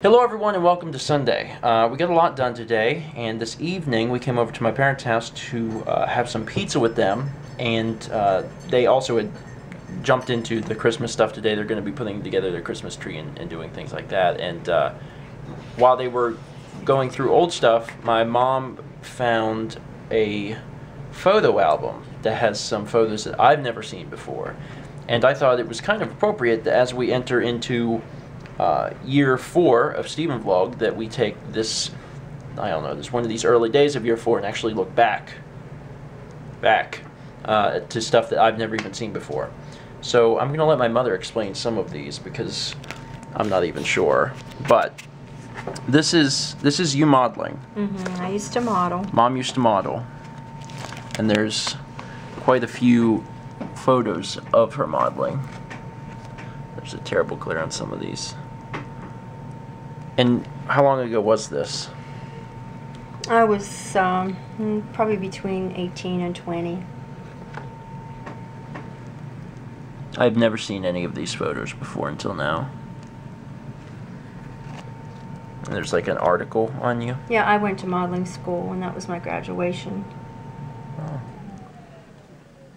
Hello, everyone, and welcome to Sunday. Uh, we got a lot done today, and this evening we came over to my parents' house to uh, have some pizza with them, and uh, they also had jumped into the Christmas stuff today. They're going to be putting together their Christmas tree and, and doing things like that. And uh, while they were going through old stuff, my mom found a photo album that has some photos that I've never seen before. And I thought it was kind of appropriate that as we enter into uh, year four of Stephen Vlog that we take this, I don't know, this one of these early days of year four and actually look back, back uh, to stuff that I've never even seen before. So I'm going to let my mother explain some of these because I'm not even sure. But this is this is you modeling. Mm-hmm. I used to model. Mom used to model, and there's quite a few photos of her modeling. There's a terrible glare on some of these. And how long ago was this? I was um, probably between 18 and 20. I've never seen any of these photos before until now. And there's like an article on you. Yeah, I went to modeling school, and that was my graduation. Oh.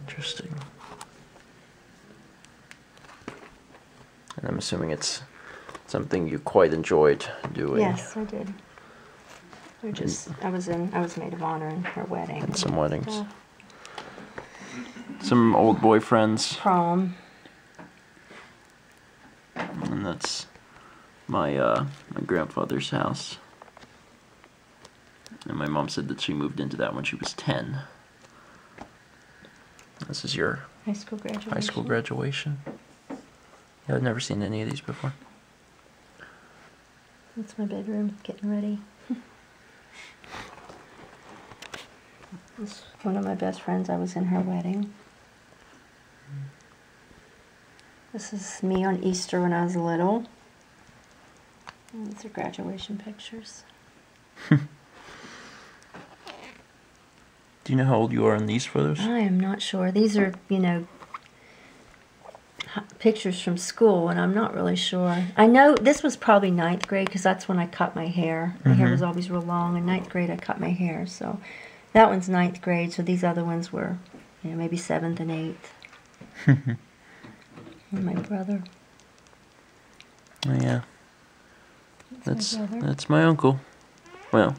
Interesting. And I'm assuming it's something you quite enjoyed doing. Yes, I did. I just, I was in, I was maid of honor in her wedding. And some weddings. Uh, Some old boyfriends. prom. And that's my uh, my grandfather's house. And my mom said that she moved into that when she was 10. This is your High school graduation. high school graduation. Yeah, I've never seen any of these before. That's my bedroom, getting ready. This one of my best friends. I was in her wedding. This is me on Easter when I was little. And These are graduation pictures. Do you know how old you are in these photos? I am not sure. These are, you know, pictures from school, and I'm not really sure. I know this was probably ninth grade because that's when I cut my hair. My hair mm-hmm. was always real long. In ninth grade, I cut my hair. So that one's ninth grade. So these other ones were, you know, maybe seventh and eighth. and my brother. Oh, yeah. That's That's my that's my uncle. Well,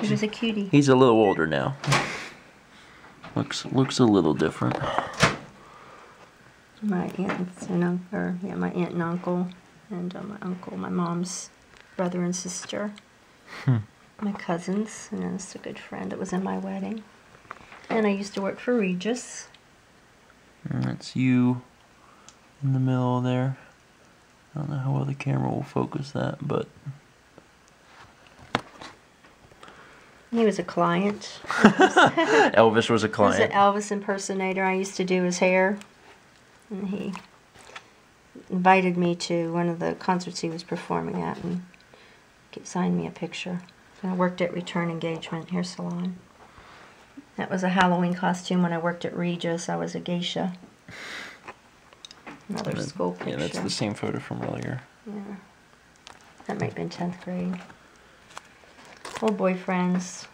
He was a cutie. he's a little older now. Looks looks a little different. My aunts and uncle, or, yeah, my aunt and uncle, and uh, my uncle, my mom's brother and sister, my cousins, and it's a good friend that was in my wedding. And I used to work for Regis. And that's you in the middle there. I don't know how well the camera will focus that, but He was a client. Elvis was a He was an client. Elvis impersonator. I used to do his hair, and he invited me to one of the concerts he was performing at, and signed me a picture. And I worked at Return Engagement Hair Salon. That was a Halloween costume when I worked at Regis. I was a geisha. Another then- school picture. Yeah, that's the same photo from earlier. Yeah. That might have been 10th grade. Old boyfriends.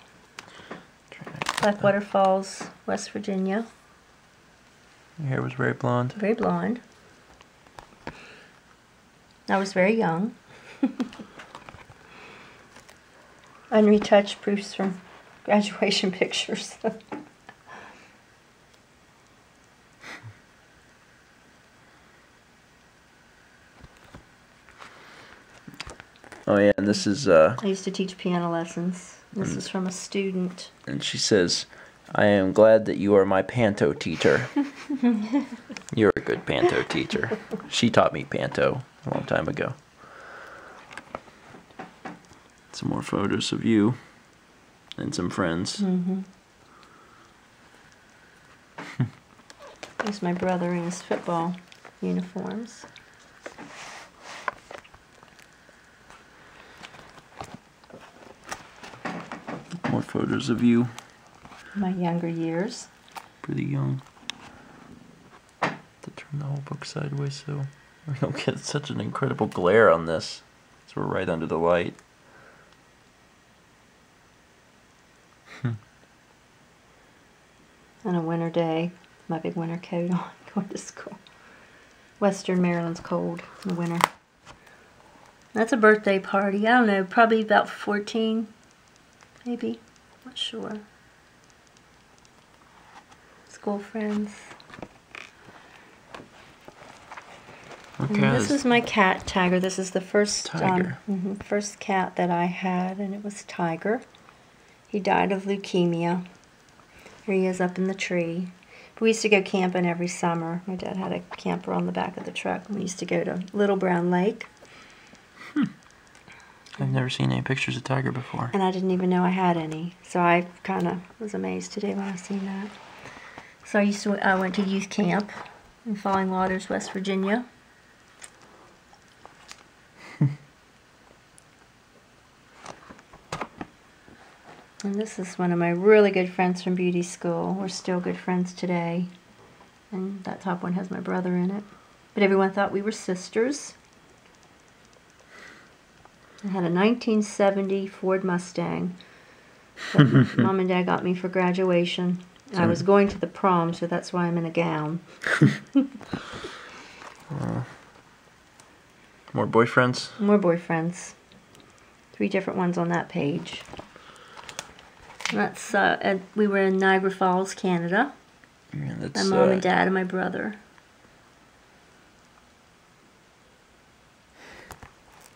Blackwater Falls, West Virginia. Your hair was very blonde. Very blonde. I was very young. Unretouched proofs from graduation pictures. Oh yeah, and this is uh I used to teach piano lessons. This is from a student. and she says, I am glad that you are my panto teacher. You're a good panto teacher. She taught me panto a long time ago. Some more photos of you and some friends. Mm-hmm. There's my brother in his football uniforms. More photos of you, My younger years. pretty young. To turn the whole book sideways so we don't get such an incredible glare on this. So we're right under the light. On a winter day, my big winter coat on, going to school. Western Maryland's cold in the winter. That's a birthday party. I don't know, probably about 14, maybe. Not sure. School friends. Okay. And this is my cat, Tiger. This is the first. Um, mhm, first cat that I had, and it was Tiger. He died of leukemia. Here he is up in the tree. We used to go camping every summer. My dad had a camper on the back of the truck. and We used to go to Little Brown Lake, I've never seen any pictures of Tiger before. and I didn't even know I had any. So I kind of was amazed today when I seen that. So I used to. I went to youth camp in Falling Waters, West Virginia. And this is one of my really good friends from beauty school. We're still good friends today. And that top one has my brother in it. But everyone thought we were sisters. I had a 1970 Ford Mustang. that Mom and Dad got me for graduation. I was going to the prom, so that's why I'm in a gown. More boyfriends? More boyfriends. Three different ones on that page. That's uh, and we were in Niagara Falls, Canada. Yeah, My mom uh, and dad and my brother.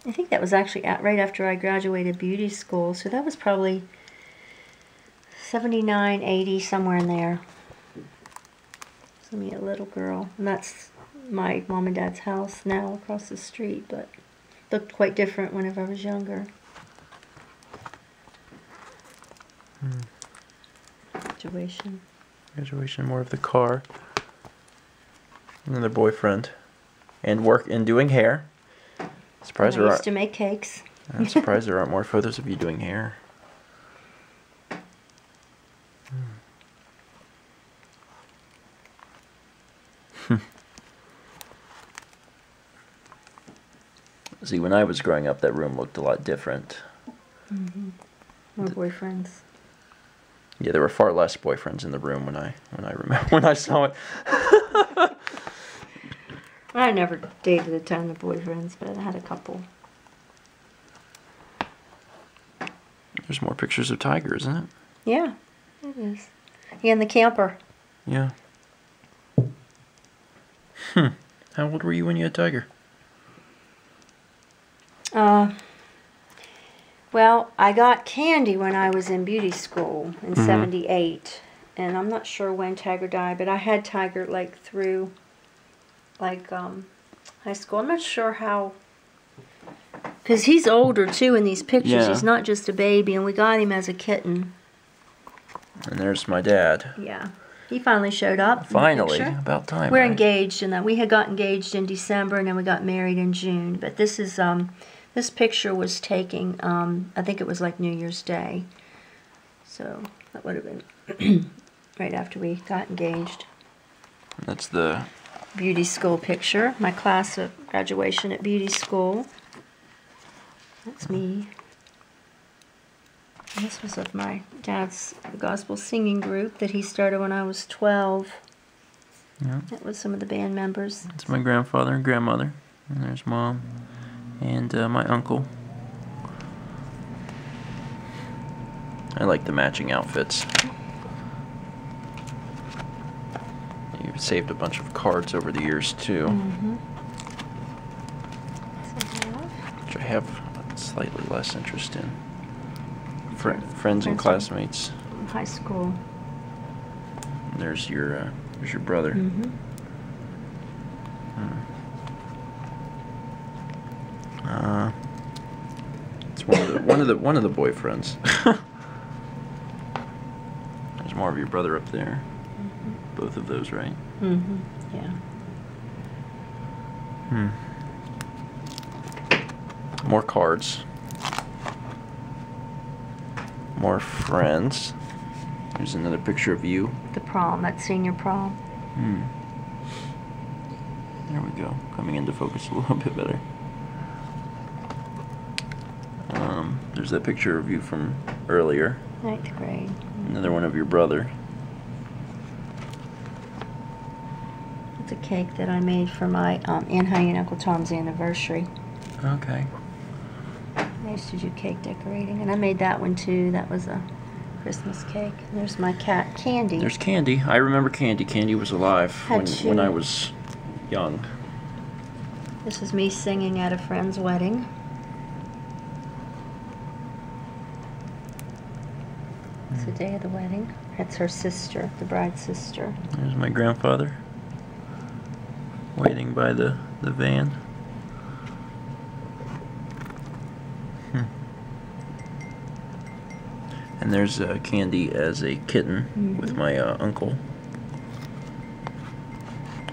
I think that was actually at, right after I graduated beauty school, so that was probably 79, 80, somewhere in there. So me, a little girl, and that's my mom and dad's house now across the street, but looked quite different whenever I was younger. Hmm. Graduation. Graduation, more of the car. Another boyfriend. And work and doing hair. Surprised I used to make cakes. I'm surprised there aren't more photos of you doing hair. Hmm. See, when I was growing up, that room looked a lot different. More boyfriends. Yeah, there were far less boyfriends in the room when I when I remember when I saw it. I never dated a ton of boyfriends, but I had a couple. There's more pictures of Tiger, isn't it? Yeah, it is. Yeah, and the camper. Yeah. Hmm. How old were you when you had Tiger? Uh, well, I got Candy when I was in beauty school in Mhm. '78, and I'm not sure when Tiger died, but I had Tiger like through, like um, high school. I'm not sure how. Cause he's older too in these pictures. Yeah. He's not just a baby, and we got him as a kitten. And there's my dad. Yeah, he finally showed up. Finally, about time. We're right? engaged in that. We had got engaged in December and then we got married in June. But this is um this picture was taken um I think it was like New Year's Day. So that would have been right after we got engaged. That's the Beauty school picture. My class of graduation at beauty school. That's me. This was of my dad's gospel singing group that he started when I was 12. yeah. That was some of the band members. That's my grandfather and grandmother. And there's mom and uh, my uncle. I like the matching outfits. You've saved a bunch of cards over the years too, Mm-hmm. which I have slightly less interest in. Fr- friends and classmates. High school. And there's your uh, there's your brother. Mm-hmm. Uh, it's one of the one of the one of the boyfriends. There's more of your brother up there. Both of those, right? Mm-hmm. Yeah. Hmm. More cards. More friends. There's another picture of you. The prom. That senior prom. Hmm. There we go. Coming into focus a little bit better. Um, There's that picture of you from earlier. Ninth grade. Another one of your brother. It's a cake that I made for my um, Aunt Honey and Uncle Tom's anniversary. Okay. I used to do cake decorating, and I made that one too. That was a Christmas cake. There's my cat, Candy. There's Candy. I remember Candy. Candy was alive when, when I was young. This is me singing at a friend's wedding. It's the day of the wedding. That's her sister, the bride's sister. There's my grandfather waiting by the, the van. And there's uh, Candy as a kitten with Mhm. my uh, uncle.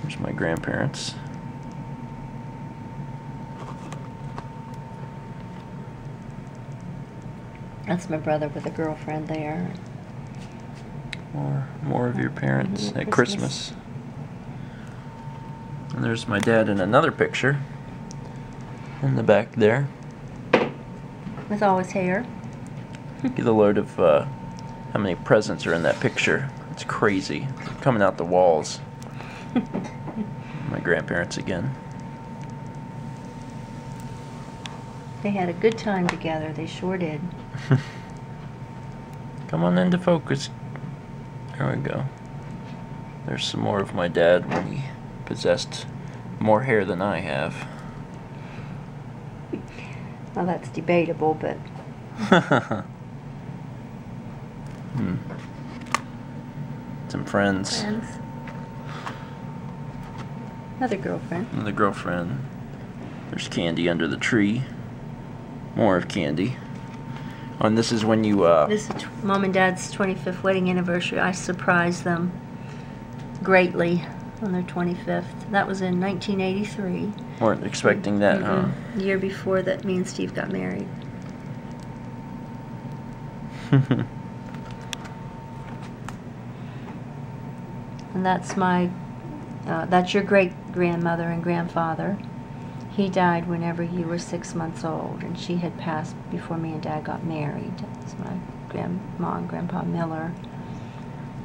There's my grandparents. That's my brother with a girlfriend there. More, more of your parents Mhm, at Christmas. Christmas. And there's my dad in another picture. In the back there. With all his hair. Get a load of uh, how many presents are in that picture. It's crazy. They're coming out the walls. my grandparents again. They had a good time together. They sure did. Come on into focus. There we go. There's some more of my dad when he possessed more hair than I have. Well, that's debatable, but hmm. Some friends. friends. Another girlfriend. Another girlfriend. There's candy under the tree. More of candy. Oh, and this is when you uh, This is t- mom and dad's 25th wedding anniversary. I surprised them greatly on their 25th. That was in 1983. weren't expecting that, huh? Mm-mm. Year before that, me and Steve got married. And that's my, uh, that's your great grandmother and grandfather. He died whenever you were six months old, and she had passed before me and Dad got married. That's my grandma and Grandpa Miller,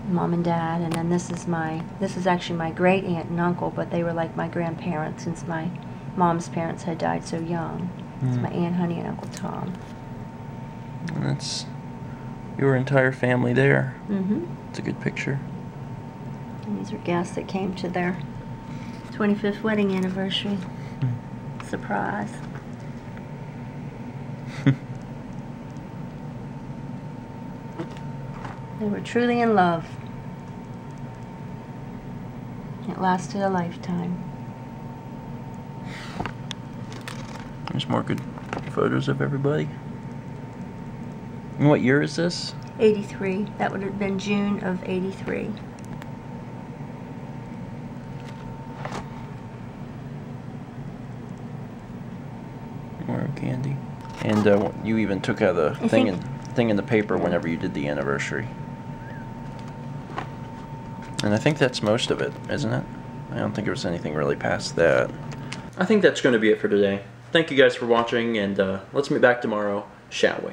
mom and dad, and then this is my, this is actually my great aunt and uncle, but they were like my grandparents since my mom's parents had died so young. It's Hmm. my Aunt Honey and Uncle Tom. and that's your entire family there. Mm-hmm. It's a good picture. These are guests that came to their 25th wedding anniversary. Hmm. Surprise. They were truly in love. It lasted a lifetime. There's more good photos of everybody. And what year is this? 83. That would have been June of 83. More candy. And uh, you even took out the thing in thing in the paper whenever you did the anniversary. And I think that's most of it, isn't it? I don't think there was anything really past that. I think that's going to be it for today. Thank you guys for watching, and uh, let's meet back tomorrow, shall we?